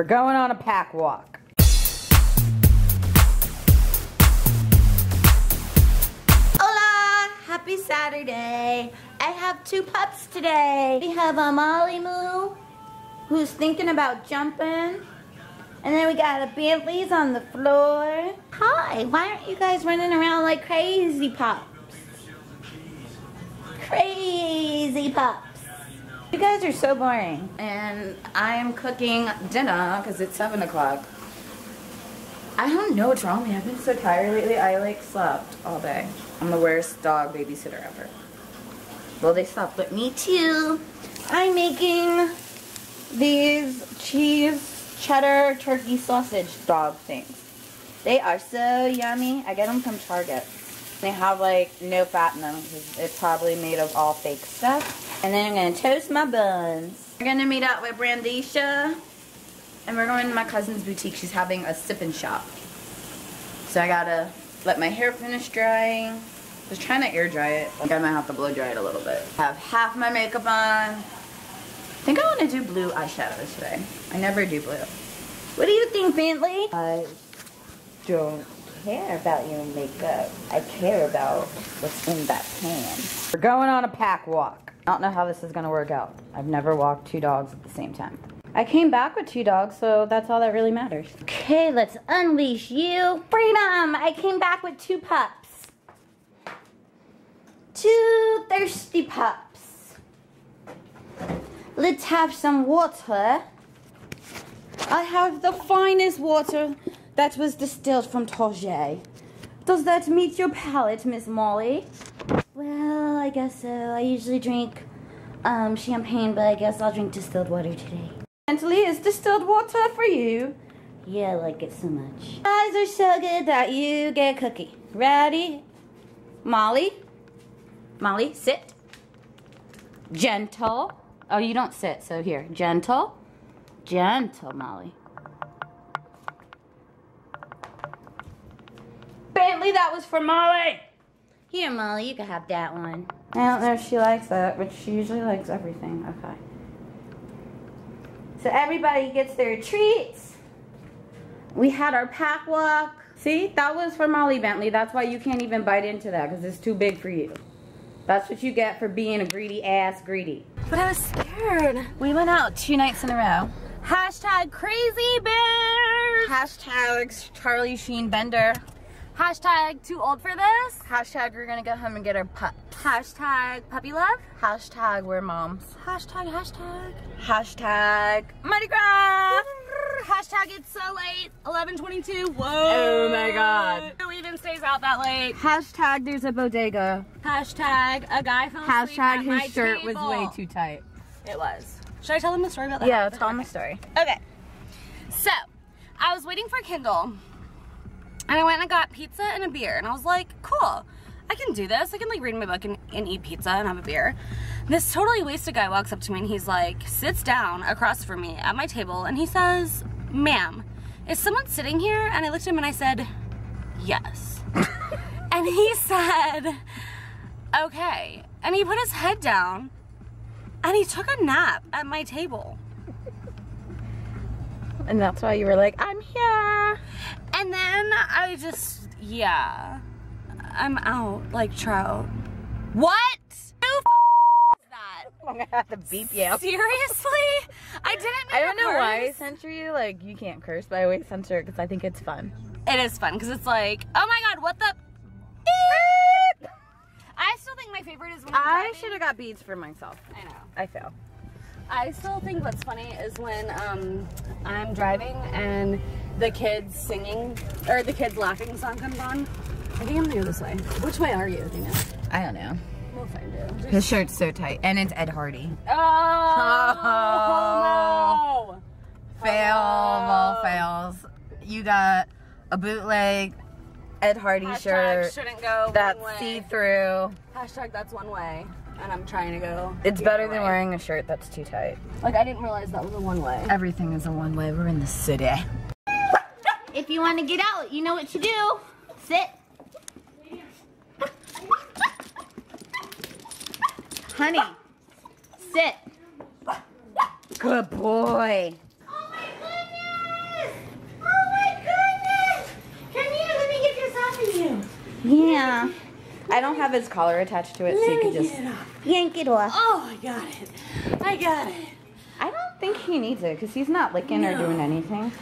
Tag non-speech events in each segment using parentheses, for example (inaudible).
We're going on a pack walk. Hola! Happy Saturday. I have two pups today. We have a Molly Moo, who's thinking about jumping. And then we got a Bentley's on the floor. Hi, why aren't you guys running around like crazy pups? Crazy pups. You guys are so boring. And I am cooking dinner because it's 7 o'clock. I don't know what's wrong with me. I've been so tired lately. I like slept all day. I'm the worst dog babysitter ever. Well, they slept with me too. I'm making these cheese cheddar turkey sausage dog things. They are so yummy. I get them from Target. They have like no fat in them because it's probably made of all fake stuff. And then I'm going to toast my buns. We're going to meet up with Brandisha. And we're going to my cousin's boutique. She's having a sip and shop. So I gotta let my hair finish drying. Just trying to air dry it. I might have to blow dry it a little bit. I Have half my makeup on. I think I want to do blue eyeshadow today. I never do blue. What do you think, Bentley? I don't care about your makeup. I care about what's in that pan. We're going on a pack walk. I don't know how this is gonna work out. I've never walked two dogs at the same time. I came back with two dogs, so that's all that really matters. Okay, let's unleash you. Freedom! I came back with two pups. Two thirsty pups. Let's have some water. I have the finest water that was distilled from Torget. Does that meet your palate, Miss Molly? Well, I guess so. I usually drink um, champagne, but I guess I'll drink distilled water today. Bentley, is distilled water for you? Yeah, I like it so much. Eyes are so good that you get a cookie. Ready? Molly? Molly, sit. Gentle. Oh, you don't sit, so here. Gentle. Gentle, Molly. Bentley, that was for Molly. Here, Molly, you can have that one. I don't know if she likes that, but she usually likes everything. Okay. So everybody gets their treats. We had our pack walk. See, that was for Molly Bentley. That's why you can't even bite into that because it's too big for you. That's what you get for being a greedy ass greedy. But I was scared. We went out two nights in a row. Hashtag crazy bears. Hashtag Charlie Sheen Bender. Hashtag too old for this. Hashtag we're gonna go home and get our pup. Hashtag puppy love. Hashtag we're moms. Hashtag hashtag. Hashtag Mardi Gras. Hashtag it's so late. 11:22. Whoa. Oh my God. Who even stays out that late? Hashtag there's a bodega. Hashtag a guy fell asleep at Hashtag my his shirt was way too tight. It was. Should I tell them the story about that? Yeah, tell them the story. Okay. So, I was waiting for Kendall, and I went and I got pizza and a beer, and I was like, cool. I can do this. I can like read my book and, and eat pizza and have a beer. This totally wasted guy walks up to me and he's like, sits down across from me at my table and he says, ma'am, is someone sitting here? And I looked at him and I said, yes. (laughs) and he said, okay. And he put his head down and he took a nap at my table. And that's why you were like, I'm here. And then I just, yeah, I'm out like trout. What? Who f- is that? (laughs) I'm gonna have to beep you. Seriously? I didn't. Mean I don't know why I curse. censor you. Like, you can't curse, but I always censor it because I think it's fun. It is fun because it's like, oh my god, what the? I still think my favorite is when I should have got beads for myself. I know. I fail. I still think what's funny is when um, I'm driving and the kids singing or the kids laughing song comes on. I think I'm gonna go this way. Which way are you, Dina? I don't know. We'll find you. His shirt's so tight, and it's Ed Hardy. Oh, (laughs) Fail of all fails. You got a bootleg Ed Hardy Hashtag shirt shouldn't go that's one way. see-through. Hashtag that's one way, and I'm trying to go. It's better than way. wearing a shirt that's too tight. Like I didn't realize that was a one way. Everything is a one-way. We're in the city if you want to get out, you know what to do. Sit. Honey, sit. Good boy. Yeah. I don't have his collar attached to it, let so you can just it yank it off. Oh, I got it. I got it. I don't think he needs it because he's not licking no. or doing anything.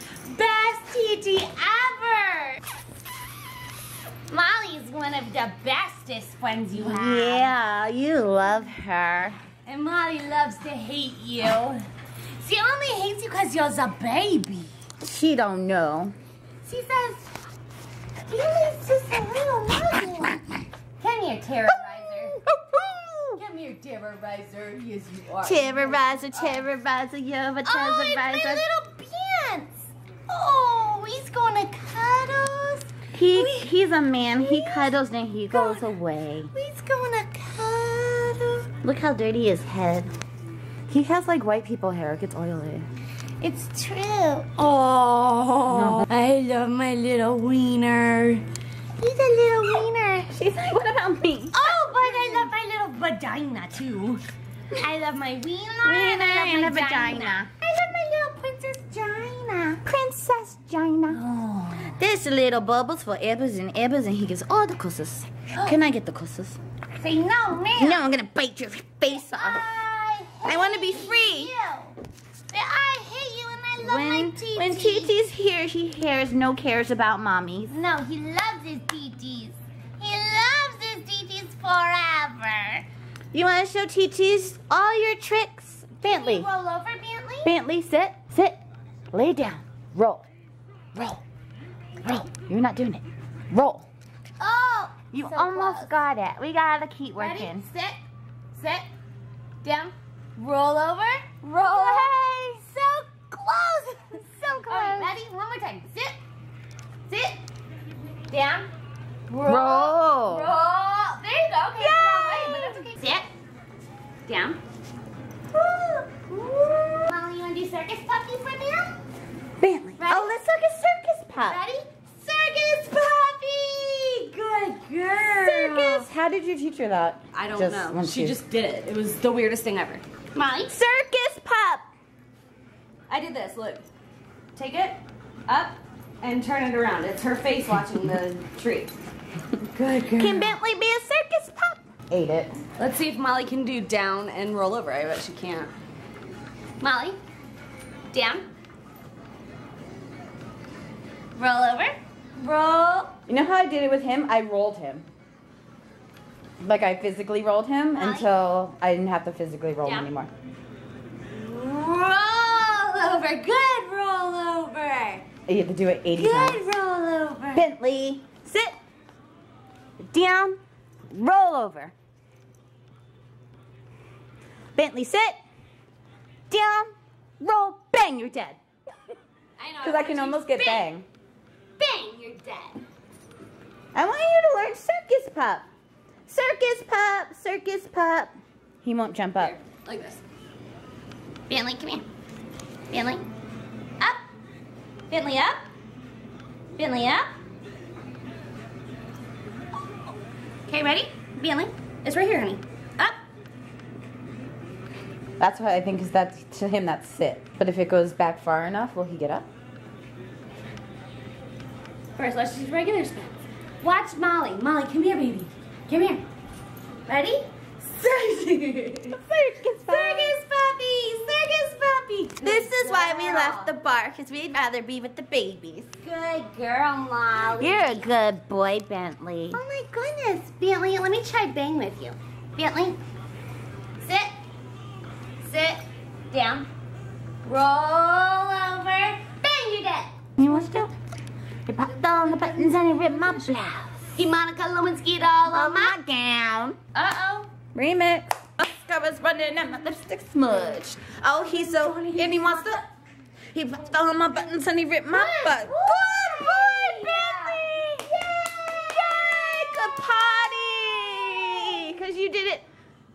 TT ever. Molly's one of the bestest friends you have. Yeah, you love her. And Molly loves to hate you. She only hates you because you're a baby. She don't know. She says, Billy's just a little muzzle. Come here, terrorizer. Come here, terrorizer. Yes, you are. Terrorizer, terrorizer, you're a oh, terrorizer. Oh, it's my little pants. Oh, he's gonna cuddles. He he's a man. He cuddles and he goes away. He's gonna cuddle. Look how dirty his head. He has like white people hair. It gets oily. It's true. Oh, I love my little wiener. He's a little wiener. She's like, what about me? Oh, but I love my little vagina too. I love my wiener, and I love and my a vagina. I love my little princess Gina. Princess Gina. Oh. There's little bubbles for Ebbers and Ebbers, and he gets all the kisses. Oh. Can I get the kisses? Say no, man. No, I'm gonna bite your face off. I, I want to be free. you. I hate you, and I love my When TT. when TT's here, she hears no cares about mommies. No, he loves his TTs. He loves his TTs forever. You want to show TT's all your tricks? Bentley, roll over, Bentley. Bentley, sit, sit, lay down, roll, roll, roll. You're not doing it. Roll. Oh, You so almost close. got it. We gotta keep Ready? working. Sit, sit, down, roll over, roll away. So close, (laughs) so close. ready? One more time. Sit, sit, down, roll, Roll. roll. There you go. Okay, wrong way, but that's okay. Sit, down. Molly, you wanna do circus puppy for them? Bentley. Ready? Oh, let's look at circus pup. Ready? Circus puppy. Good girl. Circus. How did you teach her that? I don't Just know. She she- just did it. It was the weirdest thing ever. Molly. Circus pup. I did this. Look. Take it up and turn it around. It's her face watching the tree. Good girl. Can Bentley be a circus pup? Ate it. Let's see if Molly can do down and roll over. I bet she can't. Molly. Down. Roll over. Roll. You know how I did it with him? I rolled him. Like I physically rolled him until I didn't have to physically roll Yeah. him anymore. Roll over. Good roll over. You have to do it 80 times. Good roll over. Bentley, sit. Down. Roll over. Bentley, sit. Down. Roll. Bang, you're dead. I know. Because I can almost get bang. Bang, you're dead. I want you to learn circus pup. Circus pup, circus pup. He won't jump up. Here, like this. Bentley, come here. Bentley. Up. Bentley, up. Bentley, up. Okay, ready? Bentley. It's right here, honey. Up. That's what I think is that's to him that's sit. But if it goes back far enough, will he get up? First, let's do regular spins. Watch Molly. Molly, come here, baby. Come here. Ready? Circus. Circus pup. Circus puppy. Circus puppy. This is why we left the bar, because we'd rather be with the babies. Good girl, Molly. You're a good boy, Bentley. Oh my goodness. Bentley, let me try bang with you. Bentley, sit. Sit. Down. Roll over. Bang, you're dead. You want to? You popped all the buttons and you ripped my blouse. He Monica Lewinsky all on my. my gown. Uh-oh. Remix. Mascara's running and my lipstick smudged. Oh, he's so and he wants to. He popped all my buttons and he ripped my Good. butt. Good boy, Yeah. Bentley. Yay! Good potty. Cause you did it.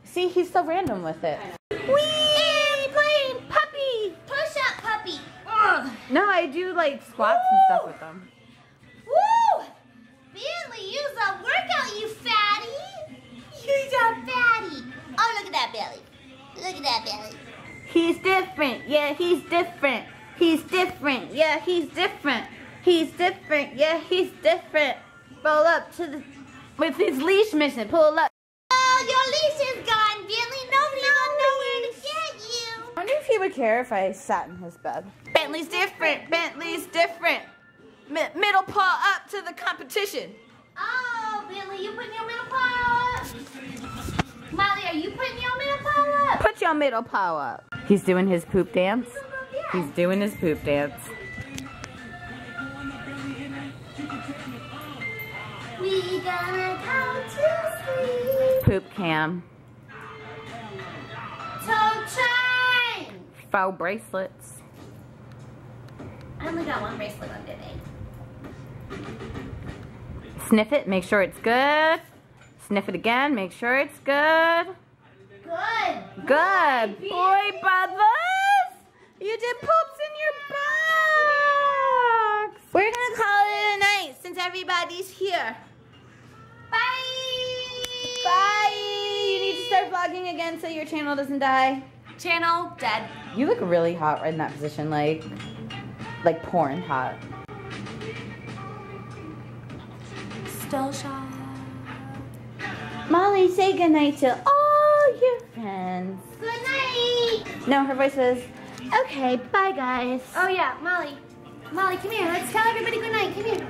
See, he's so random with it. Wee! Playing puppy. Push up, puppy. Ugh. No, I do like squats and stuff with them. That belly. Look at that belly. He's different. Yeah, he's different. He's different. Yeah, he's different. He's different. Yeah, he's different. Roll up to the with his leash missing. Pull up. Oh, your leash is gone, Bentley. Nobody will know where to get you. I wonder if he would care if I sat in his bed. Bentley's different. Bentley's different. Mi- middle paw up to the competition. Oh, Bentley, you putting your middle paw up? Molly, are you putting your middle paw up? Put your middle paw up. He's doing his poop dance. He's doing his poop dance. We gonna go to sleep. Poop cam. Toe chain. Faux bracelets. I only got one bracelet on today. Sniff it, make sure it's good. Sniff it again, make sure it's good. Good. Good. Boy, brothers! You did poops in your box! We're gonna call it a night since everybody's here. Bye. Bye! You need to start vlogging again so your channel doesn't die. Channel dead. You look really hot right in that position, like, like porn hot. Still shy. Molly, say goodnight to all your friends. Good night. No, her voice says, okay, bye guys. Oh yeah, Molly. Molly, come here. Let's tell everybody good night. Come here.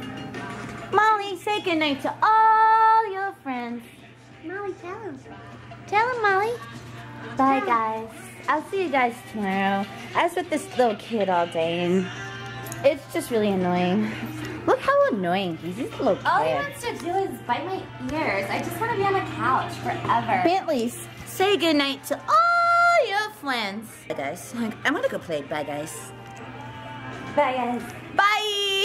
Molly, say goodnight to all your friends. Molly, tell them. Tell him, Molly. Bye guys. I'll see you guys tomorrow. I was with this little kid all day and it's just really annoying. Look how annoying he's. He's a little All he wants to do is bite my ears. I just want to be on a couch forever. Bentleys, say goodnight to all your friends. Bye guys. I'm gonna go play. Bye guys. Bye, guys.